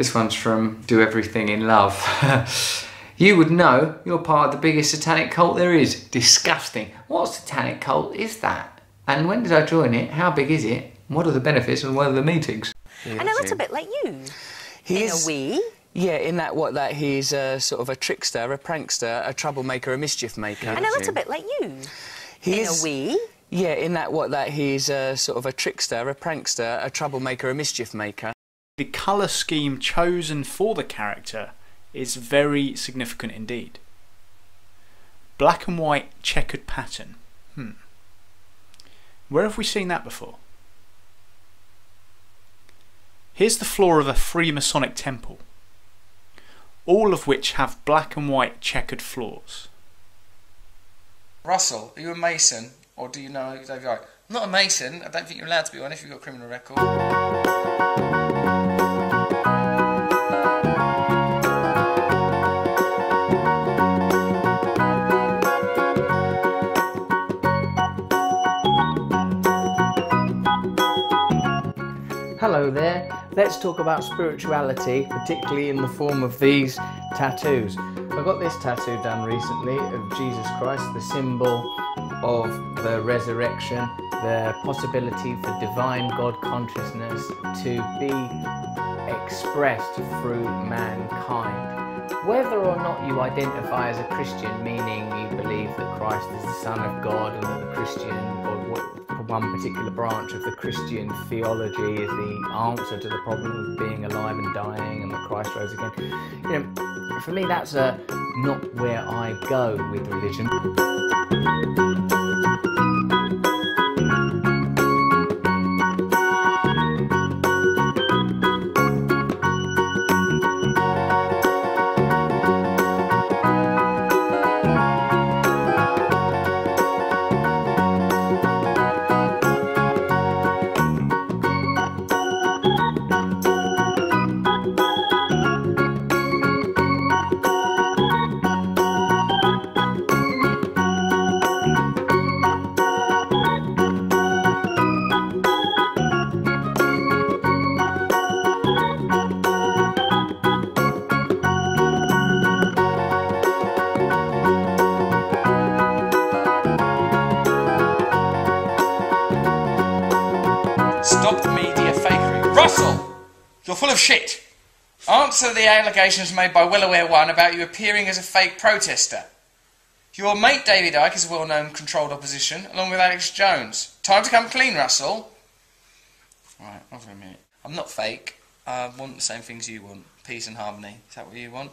This one's from Do Everything in Love. you would know you're part of the biggest satanic cult there is. Disgusting. What satanic cult is that? And when did I join it? How big is it? What are the benefits and what are the meetings? and a little bit like you. He in a wee. Yeah, in that what that he's uh, sort of a trickster, a prankster, a troublemaker, a mischief maker. And a little bit like you. He in is, a wee. Yeah, in that what that he's uh, sort of a trickster, a prankster, a troublemaker, a mischief maker. The colour scheme chosen for the character is very significant indeed. Black and white checkered pattern. Hmm. Where have we seen that before? Here's the floor of a Freemasonic temple, all of which have black and white checkered floors. Russell, are you a Mason or do you know David Icke? I'm not a Mason. I don't think you're allowed to be one if you've got a criminal record. Hello there. Let's talk about spirituality, particularly in the form of these tattoos. I got this tattoo done recently of Jesus Christ, the symbol of the resurrection, the possibility for divine God consciousness to be expressed through mankind. Whether or not you identify as a Christian, meaning you believe that Christ is the Son of God and that the Christian or one particular branch of the Christian theology is the answer to the problem of being alive and dying and that Christ rose again. You know, for me that's uh, not where I go with religion. Full of shit. Answer the allegations made by Wellaware One about you appearing as a fake protester. Your mate David Icke is a well-known controlled opposition, along with Alex Jones. Time to come clean, Russell. Right, hold a minute. I'm not fake. I want the same things you want. Peace and harmony. Is that what you want?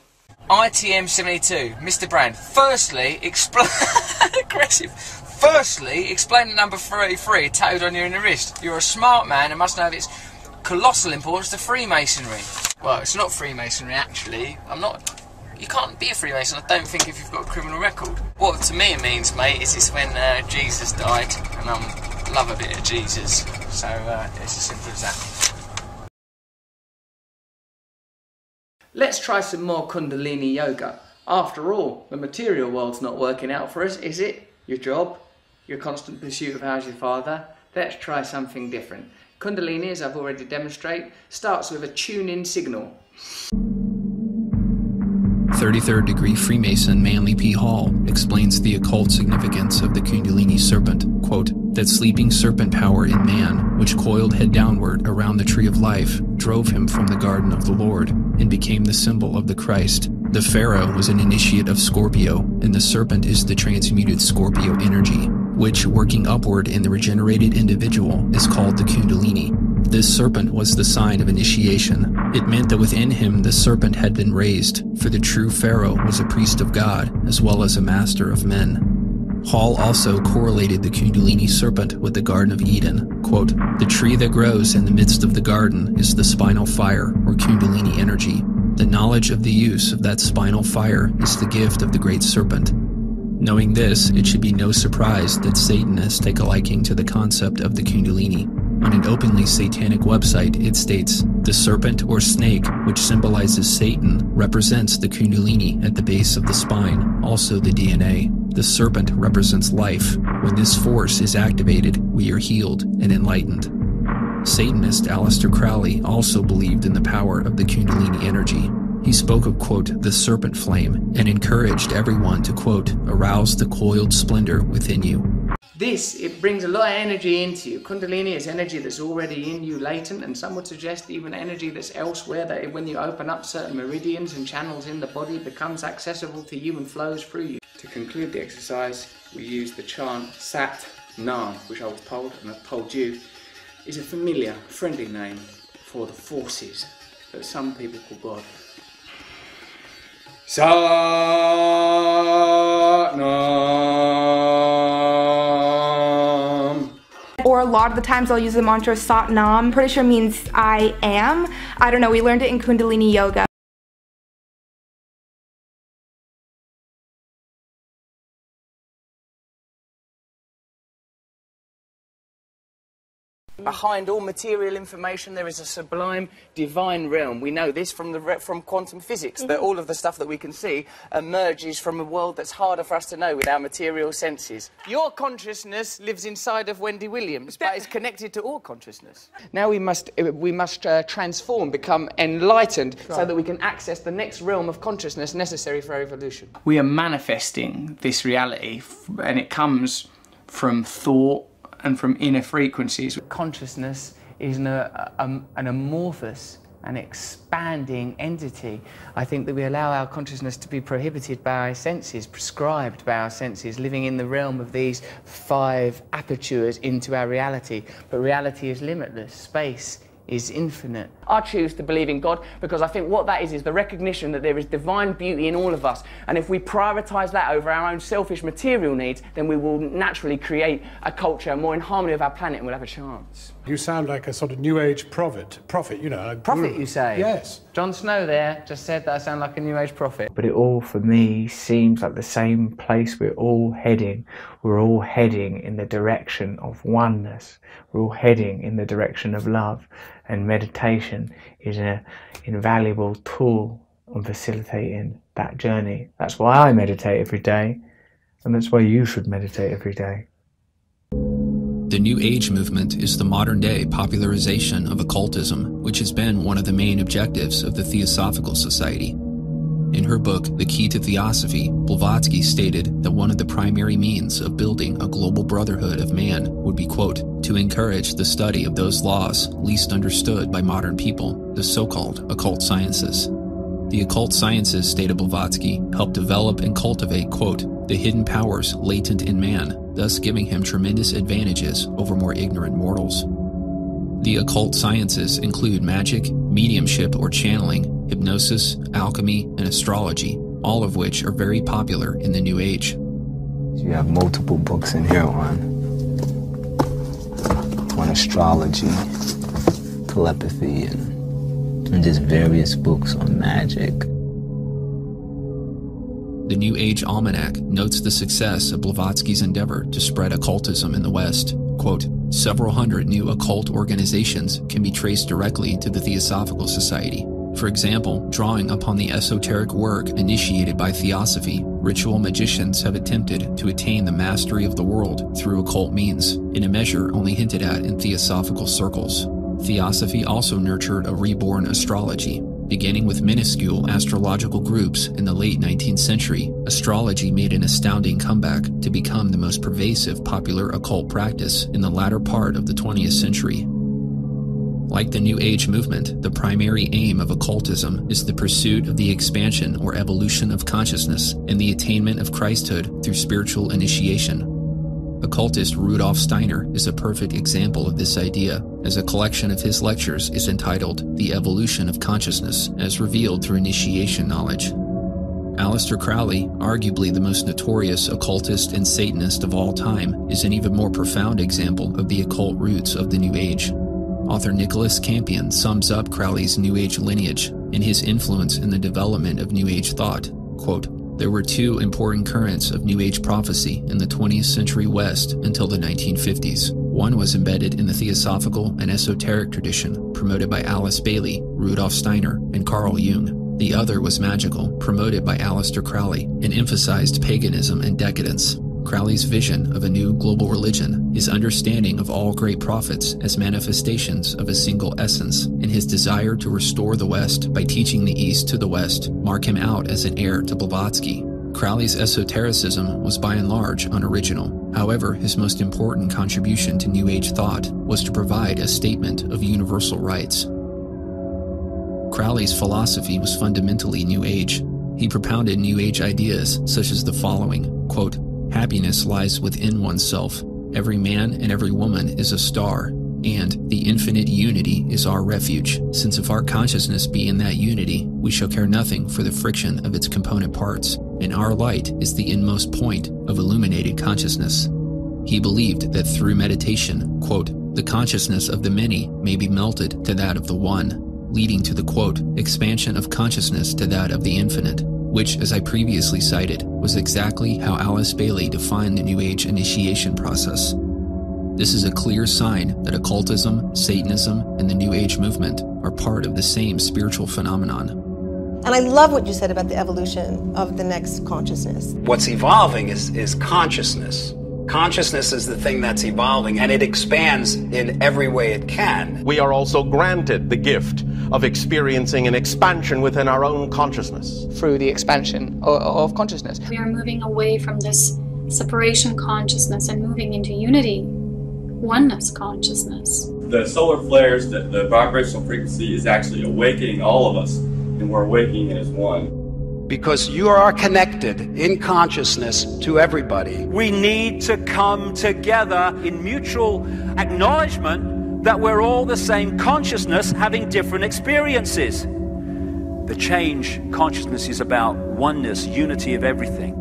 ITM72, Mr. Brand. Firstly, explain... aggressive. Firstly, explain the number 33 tattooed on your inner wrist. You're a smart man and must know its colossal importance to Freemasonry. Well, it's not Freemasonry, actually. I'm not... You can't be a Freemason, I don't think, if you've got a criminal record. What to me it means, mate, is it's when uh, Jesus died, and I love a bit of Jesus. So, uh, it's as simple as that. Let's try some more Kundalini yoga. After all, the material world's not working out for us, is it? Your job, your constant pursuit of how's your father. Let's try something different. Kundalini, as I've already demonstrated, starts with a tune in signal. 33rd degree Freemason Manly P. Hall explains the occult significance of the Kundalini serpent. Quote, that sleeping serpent power in man, which coiled head downward around the tree of life, drove him from the garden of the Lord and became the symbol of the Christ. The Pharaoh was an initiate of Scorpio, and the serpent is the transmuted Scorpio energy, which, working upward in the regenerated individual, is called the Kundalini. This serpent was the sign of initiation. It meant that within him the serpent had been raised, for the true Pharaoh was a priest of God, as well as a master of men. Hall also correlated the Kundalini serpent with the Garden of Eden. Quote, The tree that grows in the midst of the garden is the spinal fire, or Kundalini energy. The knowledge of the use of that spinal fire is the gift of the great serpent. Knowing this, it should be no surprise that Satanists take a liking to the concept of the Kundalini. On an openly satanic website, it states, The serpent or snake, which symbolizes Satan, represents the Kundalini at the base of the spine, also the DNA. The serpent represents life. When this force is activated, we are healed and enlightened. Satanist Aleister Crowley also believed in the power of the Kundalini energy. He spoke of, quote, the serpent flame and encouraged everyone to, quote, arouse the coiled splendor within you. This, it brings a lot of energy into you. Kundalini is energy that's already in you latent, and some would suggest even energy that's elsewhere that when you open up certain meridians and channels in the body becomes accessible to you and flows through you. To conclude the exercise, we use the chant Sat Nam, which I was told and I've told you is a familiar, friendly name for the forces that some people call God. Satnam. Or a lot of the times I'll use the mantra Sat Nam. Pretty sure means I am. I don't know, we learned it in Kundalini Yoga. Behind all material information, there is a sublime divine realm. We know this from the from quantum physics that all of the stuff that we can see emerges from a world that's harder for us to know with our material senses. Your consciousness lives inside of Wendy Williams, but it's connected to all consciousness. Now we must uh, we must uh, transform, become enlightened, so that we can access the next realm of consciousness necessary for our evolution. We are manifesting this reality, and it comes from thought and from inner frequencies. Consciousness is an, a- um, an amorphous and expanding entity. I think that we allow our consciousness to be prohibited by our senses, prescribed by our senses, living in the realm of these five apertures into our reality. But reality is limitless, space is infinite. I choose to believe in God because I think what that is is the recognition that there is divine beauty in all of us. And if we prioritize that over our own selfish material needs, then we will naturally create a culture more in harmony with our planet and we'll have a chance. You sound like a sort of new age prophet. Prophet, you know. a Prophet, you say? Yes. Jon Snow there just said that I sound like a New Age prophet. But it all, for me, seems like the same place we're all heading. We're all heading in the direction of oneness. We're all heading in the direction of love. And meditation is an invaluable tool on facilitating that journey. That's why I meditate every day. And that's why you should meditate every day. The New Age movement is the modern day popularization of occultism, which has been one of the main objectives of the Theosophical Society. In her book, The Key to Theosophy, Blavatsky stated that one of the primary means of building a global brotherhood of man would be, quote, to encourage the study of those laws least understood by modern people, the so called occult sciences. The occult sciences, stated Blavatsky, help develop and cultivate, quote, the hidden powers latent in man, thus giving him tremendous advantages over more ignorant mortals. The occult sciences include magic, mediumship or channeling, hypnosis, alchemy, and astrology, all of which are very popular in the New Age. You have multiple books in here on on astrology, telepathy, and, and just various books on magic. The New Age Almanac notes the success of Blavatsky's endeavor to spread occultism in the West. Quote, Several hundred new occult organizations can be traced directly to the Theosophical Society. For example, drawing upon the esoteric work initiated by Theosophy, ritual magicians have attempted to attain the mastery of the world through occult means, in a measure only hinted at in Theosophical circles. Theosophy also nurtured a reborn astrology. Beginning with minuscule astrological groups in the late 19th century, astrology made an astounding comeback to become the most pervasive popular occult practice in the latter part of the 20th century. Like the New Age movement, the primary aim of occultism is the pursuit of the expansion or evolution of consciousness and the attainment of Christhood through spiritual initiation. Occultist Rudolf Steiner is a perfect example of this idea, as a collection of his lectures is entitled The Evolution of Consciousness as Revealed Through Initiation Knowledge. Aleister Crowley, arguably the most notorious occultist and Satanist of all time, is an even more profound example of the occult roots of the New Age. Author Nicholas Campion sums up Crowley's New Age lineage and his influence in the development of New Age thought. Quote, there were two important currents of New Age prophecy in the 20th century West until the 1950s. One was embedded in the theosophical and esoteric tradition promoted by Alice Bailey, Rudolf Steiner, and Carl Jung. The other was magical, promoted by Aleister Crowley, and emphasized paganism and decadence. Crowley's vision of a new global religion, his understanding of all great prophets as manifestations of a single essence, and his desire to restore the West by teaching the East to the West mark him out as an heir to Blavatsky. Crowley's esotericism was by and large unoriginal. However, his most important contribution to New Age thought was to provide a statement of universal rights. Crowley's philosophy was fundamentally New Age. He propounded New Age ideas such as the following quote, Happiness lies within oneself. Every man and every woman is a star, and the infinite unity is our refuge, since if our consciousness be in that unity, we shall care nothing for the friction of its component parts, and our light is the inmost point of illuminated consciousness. He believed that through meditation, quote, the consciousness of the many may be melted to that of the one, leading to the quote, expansion of consciousness to that of the infinite, which, as I previously cited, was exactly how Alice Bailey defined the New Age initiation process. This is a clear sign that occultism, Satanism, and the New Age movement are part of the same spiritual phenomenon. And I love what you said about the evolution of the next consciousness. What's evolving is, is consciousness. Consciousness is the thing that's evolving, and it expands in every way it can. We are also granted the gift of experiencing an expansion within our own consciousness. Through the expansion of, of consciousness. We are moving away from this separation consciousness and moving into unity, oneness consciousness. The solar flares, the, the vibrational frequency is actually awakening all of us, and we're awakening as one because you are connected in consciousness to everybody. We need to come together in mutual acknowledgement that we're all the same consciousness having different experiences. The change consciousness is about oneness, unity of everything.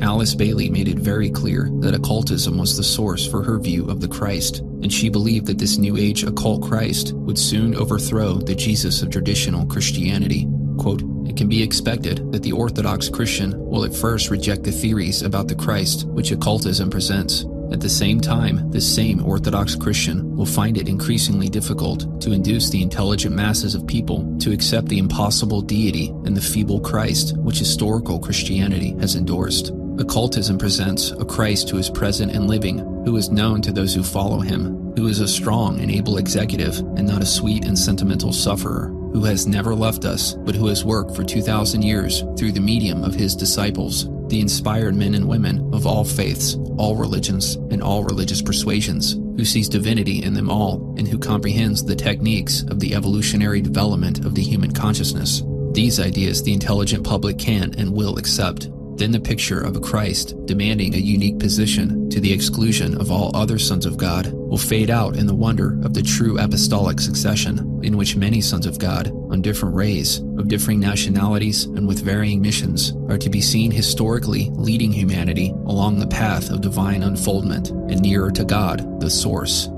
Alice Bailey made it very clear that occultism was the source for her view of the Christ, and she believed that this New Age occult Christ would soon overthrow the Jesus of traditional Christianity. Quote, it can be expected that the Orthodox Christian will at first reject the theories about the Christ which occultism presents. At the same time, this same Orthodox Christian will find it increasingly difficult to induce the intelligent masses of people to accept the impossible deity and the feeble Christ which historical Christianity has endorsed. Occultism presents a Christ who is present and living, who is known to those who follow him, who is a strong and able executive and not a sweet and sentimental sufferer, who has never left us, but who has worked for 2,000 years through the medium of his disciples, the inspired men and women of all faiths, all religions, and all religious persuasions, who sees divinity in them all and who comprehends the techniques of the evolutionary development of the human consciousness. These ideas the intelligent public can and will accept then the picture of a Christ demanding a unique position to the exclusion of all other sons of God will fade out in the wonder of the true apostolic succession, in which many sons of God, on different rays, of differing nationalities, and with varying missions, are to be seen historically leading humanity along the path of divine unfoldment and nearer to God, the Source.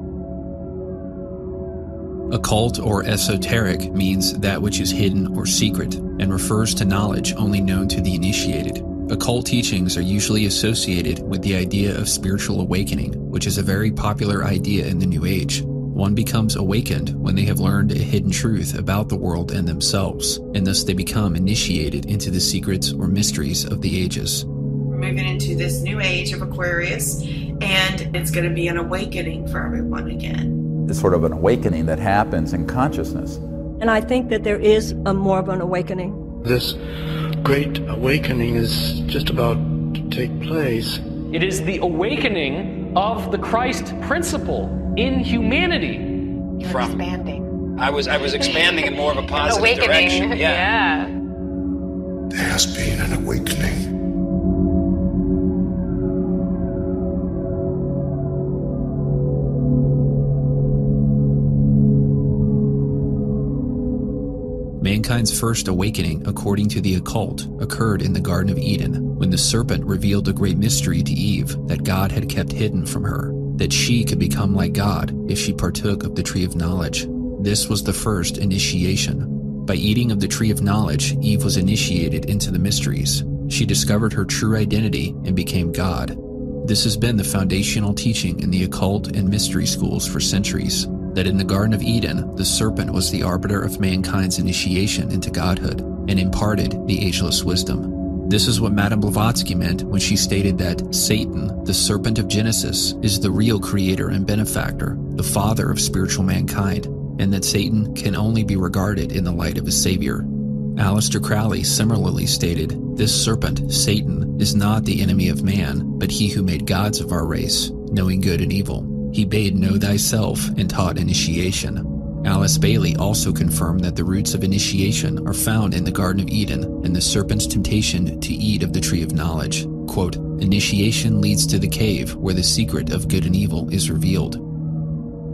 Occult or esoteric means that which is hidden or secret and refers to knowledge only known to the initiated. Occult teachings are usually associated with the idea of spiritual awakening, which is a very popular idea in the New Age. One becomes awakened when they have learned a hidden truth about the world and themselves, and thus they become initiated into the secrets or mysteries of the ages. We're moving into this new age of Aquarius, and it's going to be an awakening for everyone again. It's sort of an awakening that happens in consciousness. And I think that there is a more of an awakening. This great awakening is just about to take place. It is the awakening of the Christ principle in humanity. You're From, expanding. I was I was expanding in more of a positive awakening. direction. Yeah. yeah. There has been an awakening. Mankind's first awakening, according to the occult, occurred in the Garden of Eden when the serpent revealed a great mystery to Eve that God had kept hidden from her, that she could become like God if she partook of the tree of knowledge. This was the first initiation. By eating of the tree of knowledge, Eve was initiated into the mysteries. She discovered her true identity and became God. This has been the foundational teaching in the occult and mystery schools for centuries that in the Garden of Eden, the serpent was the arbiter of mankind's initiation into godhood and imparted the ageless wisdom. This is what Madame Blavatsky meant when she stated that Satan, the serpent of Genesis, is the real creator and benefactor, the father of spiritual mankind, and that Satan can only be regarded in the light of a savior. Aleister Crowley similarly stated, This serpent, Satan, is not the enemy of man, but he who made gods of our race, knowing good and evil. He bade know thyself and taught initiation. Alice Bailey also confirmed that the roots of initiation are found in the Garden of Eden and the serpent's temptation to eat of the tree of knowledge. Quote, Initiation leads to the cave where the secret of good and evil is revealed.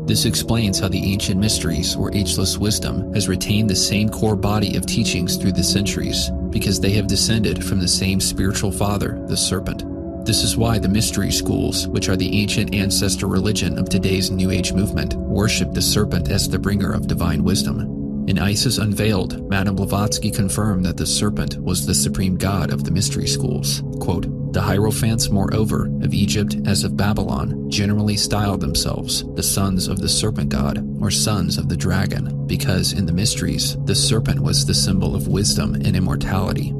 This explains how the ancient mysteries, or ageless wisdom, has retained the same core body of teachings through the centuries, because they have descended from the same spiritual father, the serpent. This is why the mystery schools, which are the ancient ancestor religion of today's New Age movement, worship the serpent as the bringer of divine wisdom. In Isis Unveiled, Madame Blavatsky confirmed that the serpent was the supreme god of the mystery schools. Quote, the Hierophants, moreover, of Egypt as of Babylon, generally styled themselves the sons of the serpent god, or sons of the dragon, because in the mysteries, the serpent was the symbol of wisdom and immortality.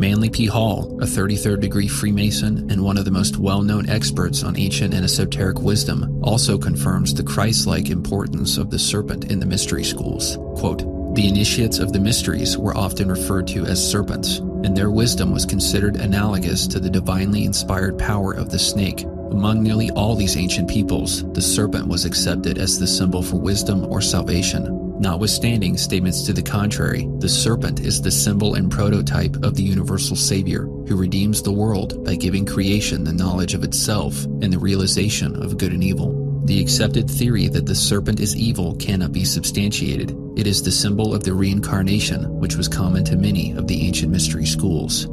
Manly P. Hall, a 33rd degree Freemason and one of the most well known experts on ancient and esoteric wisdom, also confirms the Christ like importance of the serpent in the mystery schools. Quote, the initiates of the mysteries were often referred to as serpents, and their wisdom was considered analogous to the divinely inspired power of the snake. Among nearly all these ancient peoples, the serpent was accepted as the symbol for wisdom or salvation. Notwithstanding statements to the contrary, the serpent is the symbol and prototype of the universal Savior who redeems the world by giving creation the knowledge of itself and the realization of good and evil. The accepted theory that the serpent is evil cannot be substantiated. It is the symbol of the reincarnation, which was common to many of the ancient mystery schools.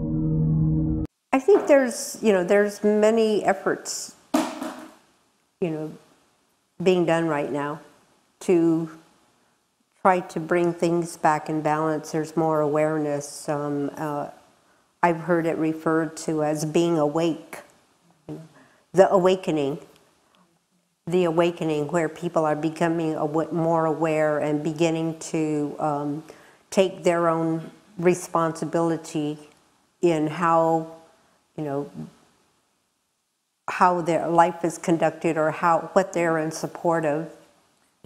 I think there's, you know, there's many efforts, you know, being done right now to try to bring things back in balance. There's more awareness. Um, uh, I've heard it referred to as being awake, the awakening, the awakening where people are becoming aw- more aware and beginning to um, take their own responsibility in how, you know, how their life is conducted or how what they're in support of.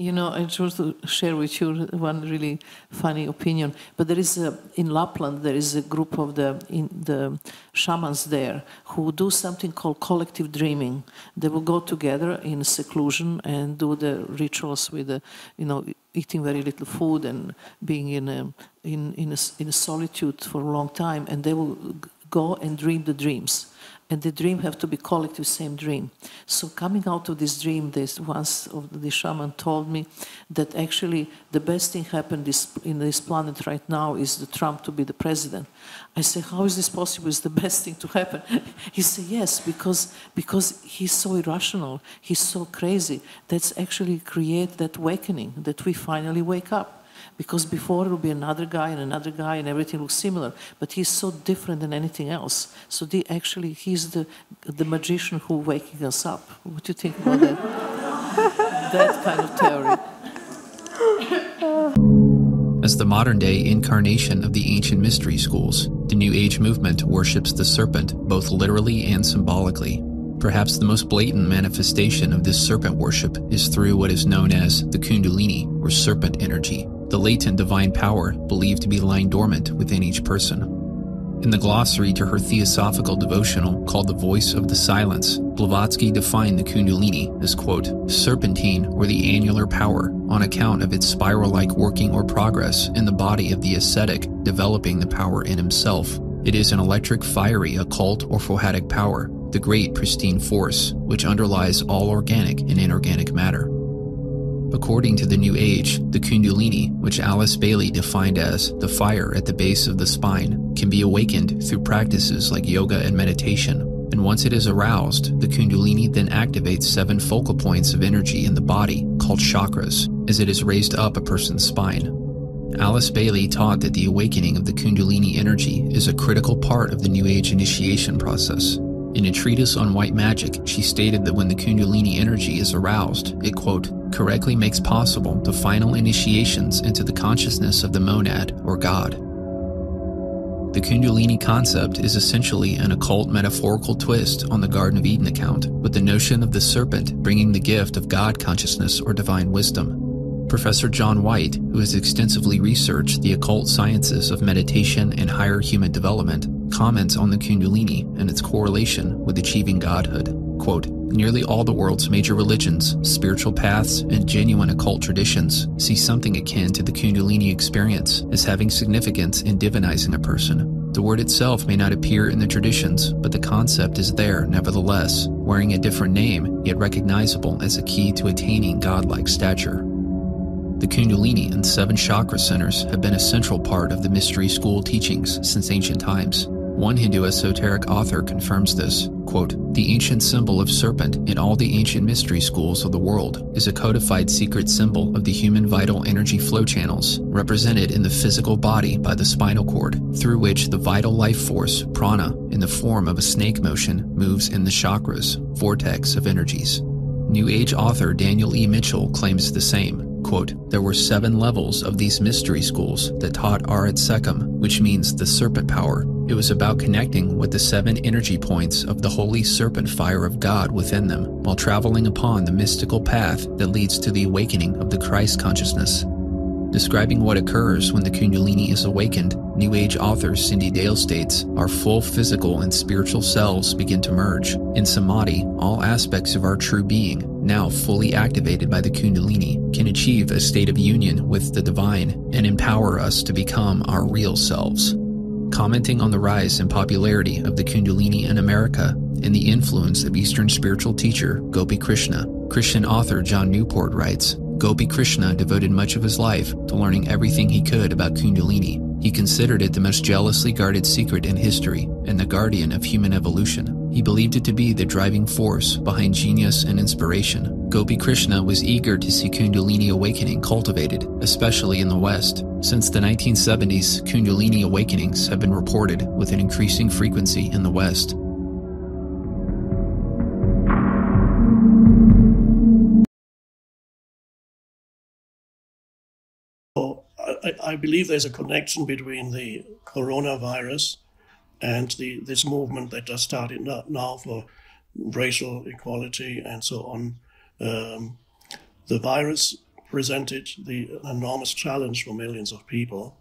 You know, I just want to share with you one really funny opinion. But there is a, in Lapland there is a group of the the shamans there who do something called collective dreaming. They will go together in seclusion and do the rituals with the, you know, eating very little food and being in a, in in a, in a solitude for a long time, and they will go and dream the dreams and the dream have to be collective same dream. So coming out of this dream, this once of the shaman told me that actually the best thing happened this, in this planet right now is the Trump to be the president. I said, how is this possible? Is the best thing to happen? he said, yes, because because he's so irrational, he's so crazy. That's actually create that awakening that we finally wake up because before it will be another guy and another guy and everything looks similar. But he's so different than anything else. So the, actually he's the, the magician who waking us up. What do you think about that? That kind of theory. As the modern day incarnation of the ancient mystery schools, the New Age movement worships the serpent both literally and symbolically. Perhaps the most blatant manifestation of this serpent worship is through what is known as the Kundalini, or serpent energy, the latent divine power believed to be lying dormant within each person. In the glossary to her theosophical devotional called The Voice of the Silence, Blavatsky defined the Kundalini as, quote, serpentine or the annular power on account of its spiral like working or progress in the body of the ascetic developing the power in himself. It is an electric, fiery, occult, or Fohatic power, the great pristine force which underlies all organic and inorganic matter. According to the New Age, the Kundalini, which Alice Bailey defined as the fire at the base of the spine, can be awakened through practices like yoga and meditation. And once it is aroused, the Kundalini then activates seven focal points of energy in the body, called chakras, as it is raised up a person's spine. Alice Bailey taught that the awakening of the Kundalini energy is a critical part of the New Age initiation process. In a treatise on white magic, she stated that when the Kundalini energy is aroused, it, quote, correctly makes possible the final initiations into the consciousness of the monad or God. The Kundalini concept is essentially an occult metaphorical twist on the Garden of Eden account, with the notion of the serpent bringing the gift of God consciousness or divine wisdom. Professor John White, who has extensively researched the occult sciences of meditation and higher human development, comments on the Kundalini and its correlation with achieving godhood. Quote, Nearly all the world's major religions, spiritual paths, and genuine occult traditions see something akin to the Kundalini experience as having significance in divinizing a person. The word itself may not appear in the traditions, but the concept is there nevertheless, wearing a different name, yet recognizable as a key to attaining godlike stature. The Kundalini and seven chakra centers have been a central part of the mystery school teachings since ancient times. One Hindu esoteric author confirms this. Quote, the ancient symbol of serpent in all the ancient mystery schools of the world is a codified secret symbol of the human vital energy flow channels, represented in the physical body by the spinal cord, through which the vital life force, prana, in the form of a snake motion, moves in the chakras, vortex of energies. New Age author Daniel E. Mitchell claims the same. Quote, there were seven levels of these mystery schools that taught Arit Sekam, which means the serpent power. It was about connecting with the seven energy points of the holy serpent fire of God within them, while traveling upon the mystical path that leads to the awakening of the Christ consciousness. Describing what occurs when the Kundalini is awakened, New Age author Cyndi Dale states, Our full physical and spiritual selves begin to merge. In Samadhi, all aspects of our true being, now fully activated by the Kundalini, can achieve a state of union with the divine and empower us to become our real selves. Commenting on the rise in popularity of the Kundalini in America and the influence of Eastern spiritual teacher Gopi Krishna, Christian author John Newport writes, Gopi Krishna devoted much of his life to learning everything he could about Kundalini. He considered it the most jealously guarded secret in history and the guardian of human evolution. He believed it to be the driving force behind genius and inspiration. Gopi Krishna was eager to see Kundalini awakening cultivated, especially in the West. Since the 1970s, Kundalini awakenings have been reported with an increasing frequency in the West. I, believe there's a connection between the coronavirus and the, this movement that just started now for racial equality and so on. Um, the virus presented the enormous challenge for millions of people,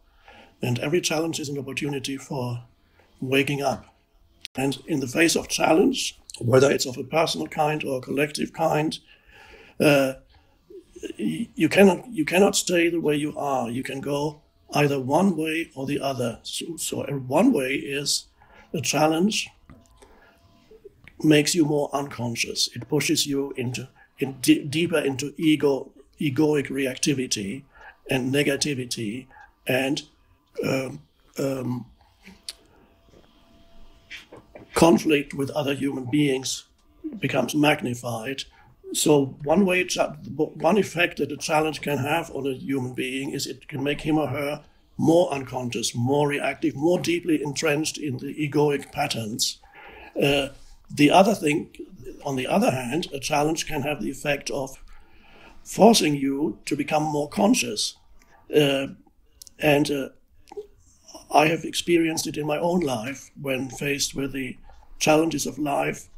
and every challenge is an opportunity for waking up. And in the face of challenge, whether it's of a personal kind or a collective kind, uh, you cannot you cannot stay the way you are. You can go either one way or the other. So, so one way is a challenge makes you more unconscious. It pushes you into in d- deeper into ego egoic reactivity and negativity and um, um, conflict with other human beings becomes magnified so one way, one effect that a challenge can have on a human being is it can make him or her more unconscious, more reactive, more deeply entrenched in the egoic patterns. Uh, the other thing, on the other hand, a challenge can have the effect of forcing you to become more conscious. Uh, and uh, I have experienced it in my own life when faced with the challenges of life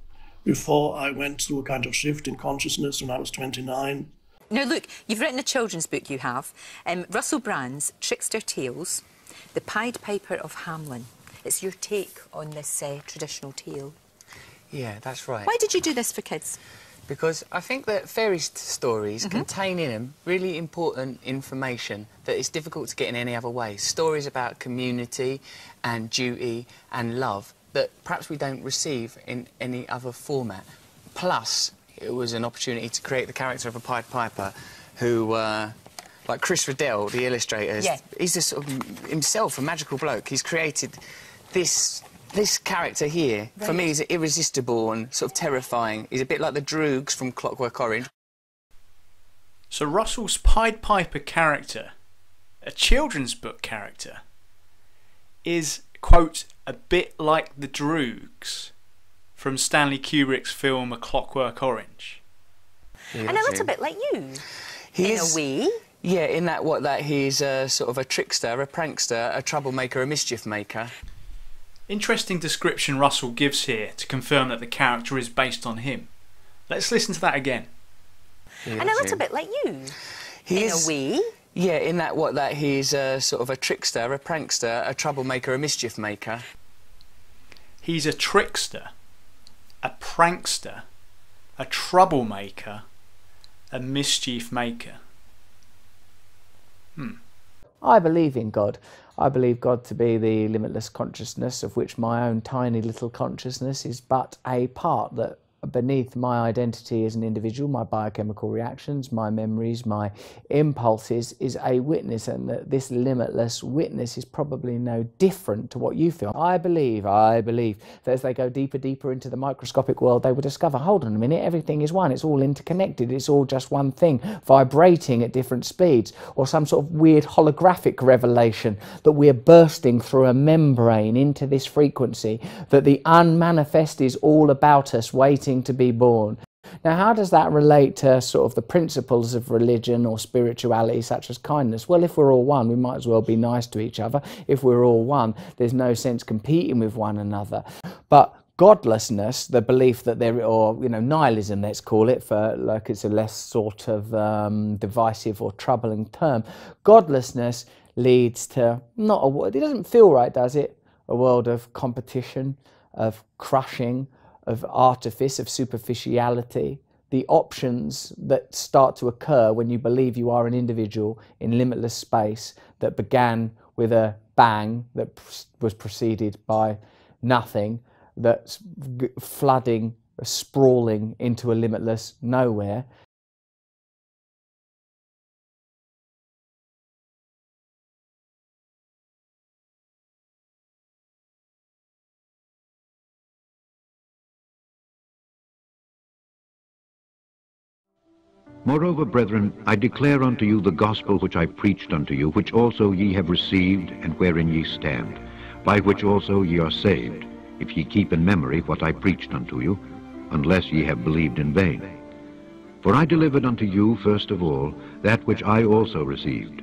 before I went through a kind of shift in consciousness when I was 29. Now, look, you've written a children's book, you have. Um, Russell Brand's Trickster Tales, The Pied Piper of Hamelin. It's your take on this uh, traditional tale. Yeah, that's right. Why did you do this for kids? Because I think that fairy stories Mhm. contain in them really important information that is difficult to get in any other way. Stories about community and duty and love that perhaps we don't receive in any other format. Plus, it was an opportunity to create the character of a Pied Piper who, uh, like Chris Riddell, the illustrator, is- Yeah. he's a sort of himself a magical bloke. He's created this this character here. For me, Right. is irresistible and sort of terrifying. He's a bit like the Droogs from Clockwork Orange. So Russell's Pied Piper character, a children's book character, is, quote, a bit like the Droogs from Stanley Kubrick's film A Clockwork Orange. and a little bit like you, He in is- a way. Yeah, in that what that he's a, sort of a trickster, a prankster, a troublemaker, a mischief maker. Interesting description Russell gives here to confirm that the character is based on him. Let's listen to that again. and a little bit like you, He in is- a way. Yeah, in that what that he's a, sort of a trickster, a prankster, a troublemaker, a mischief maker. He's a trickster, a prankster, a troublemaker, a mischief maker. Hmm. I believe in God. I believe God to be the limitless consciousness, of which my own tiny little consciousness is but a part that beneath my identity as an individual, my biochemical reactions, my memories, my impulses, is a witness, and that this limitless witness is probably no different to what you feel. I believe, I believe that as they go deeper, deeper into the microscopic world, they will discover hold on a minute, everything is one, it's all interconnected, it's all just one thing, vibrating at different speeds, or some sort of weird holographic revelation that we're bursting through a membrane into this frequency, that the unmanifest is all about us, waiting to be born. Now, how does that relate to sort of the principles of religion or spirituality, such as kindness? Well, if we're all one, we might as well be nice to each other. If we're all one, there's no sense competing with one another. But godlessness, the belief that there, or you know, nihilism, let's call it, for like it's a less sort of um, divisive or troubling term. Godlessness leads to not a. It doesn't feel right, does it? A world of competition, of crushing, of artifice, of superficiality. The options that start to occur when you believe you are an individual in limitless space that began with a bang that was preceded by nothing, that's flooding, sprawling into a limitless nowhere. Moreover, brethren, I declare unto you the gospel which I preached unto you, which also ye have received, and wherein ye stand, by which also ye are saved, if ye keep in memory what I preached unto you, unless ye have believed in vain. For I delivered unto you, first of all, that which I also received,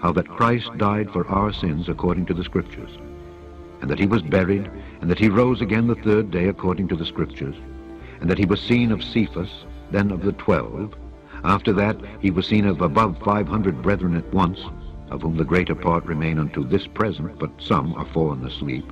how that Christ died for our sins according to the Scriptures, and that he was buried, and that he rose again the third day according to the Scriptures, and that he was seen of Cephas, then of the twelve. After that he was seen of above five hundred brethren at once, of whom the greater part remain unto this present, but some are fallen asleep.